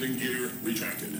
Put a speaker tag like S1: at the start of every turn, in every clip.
S1: landing gear retracted.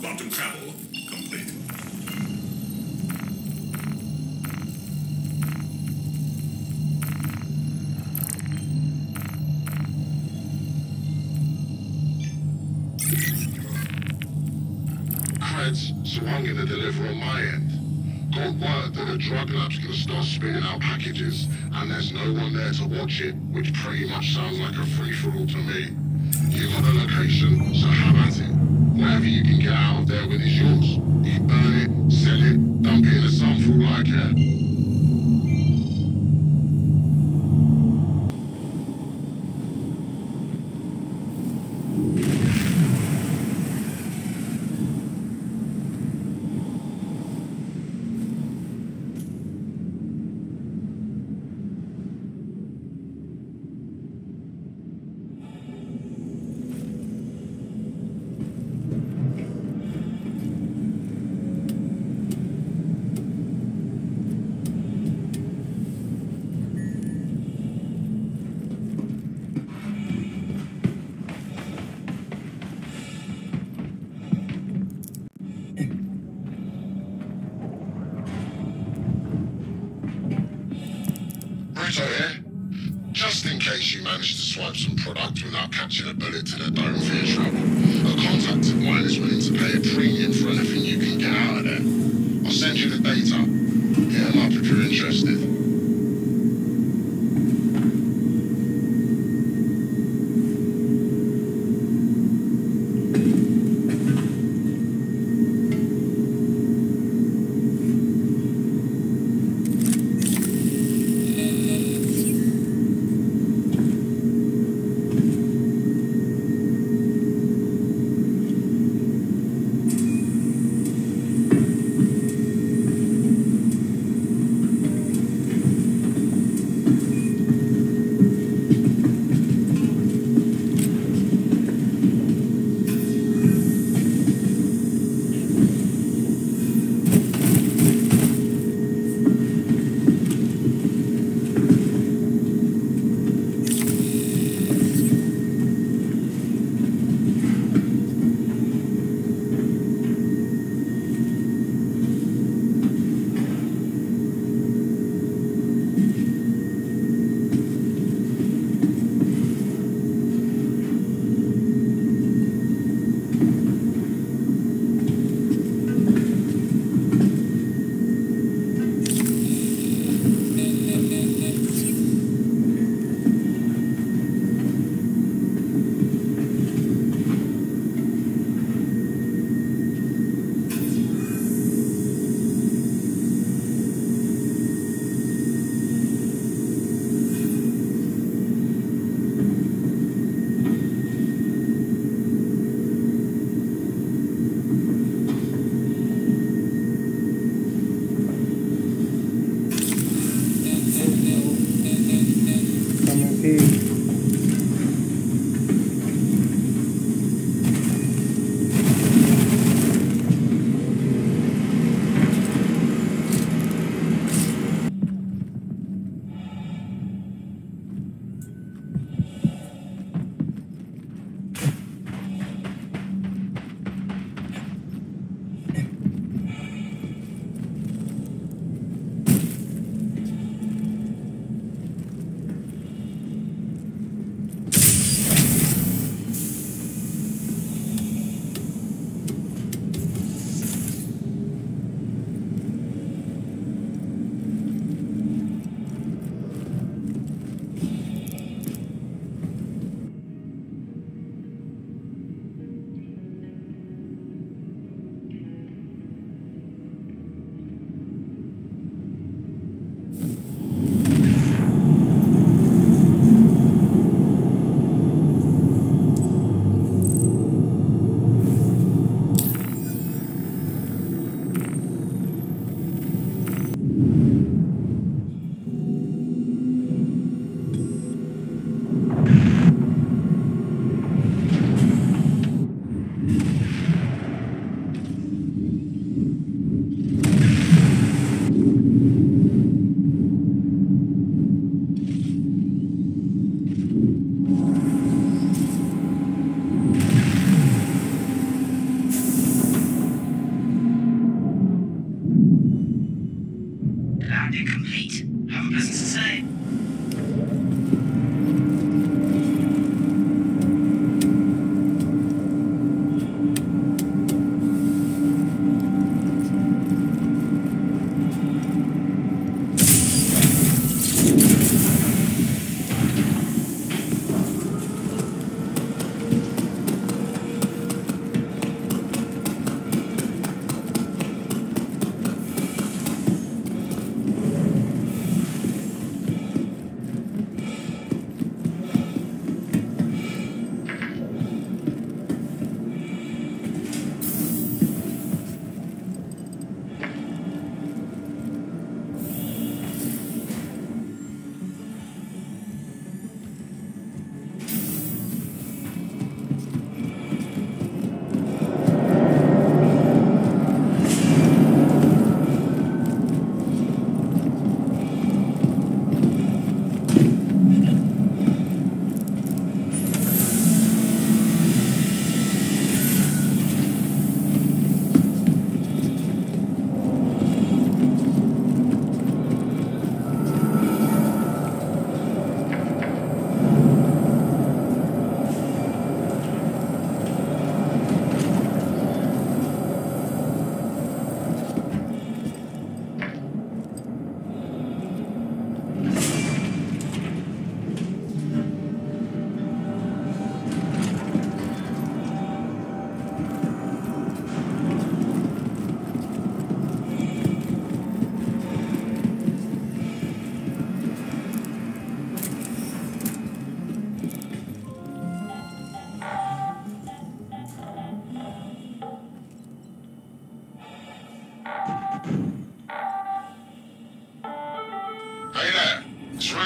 S1: Quantum travel complete.
S2: Kretz swung in the delivery on my end. Word that a drug lab's gonna start spitting out packages, and there's no one there to watch it, which pretty much sounds like a free-for-all to me. You got the location, so have at it. Whatever you can get out of there with is yours. You burn it, sell it, dump it in the sun for all I care. Just in case you manage to swipe some product without catching a bullet to the dome for your trouble, a contact of mine is willing to pay a premium for anything you can get out of there. I'll send you the data. Hit 'em up if you're interested.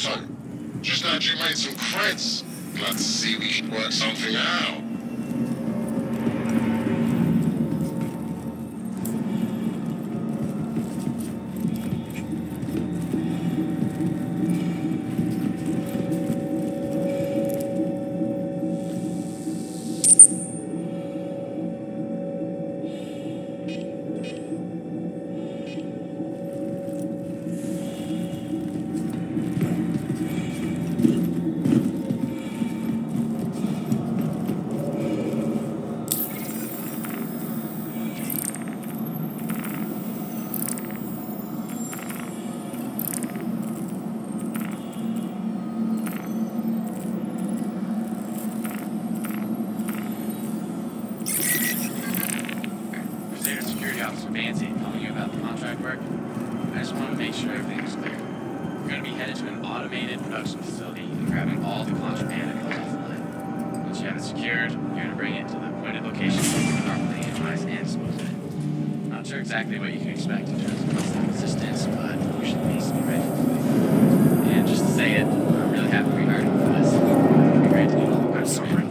S2: Just heard you made some creds. To see we can work something out.
S3: Officer Banty calling you about the contract work. I just want to make sure everything is clear. We're going to be headed to an automated production facility and grabbing all the contraband that comes off the line. Once you have it secured, you're going to bring it to the appointed location can properly analyze and dispose of it. Not sure exactly what you can expect in terms of constant resistance, but usually needs to be ready for it. And just to say it, I'm really happy we hired you for this. It'd be great to get all the
S4: I'm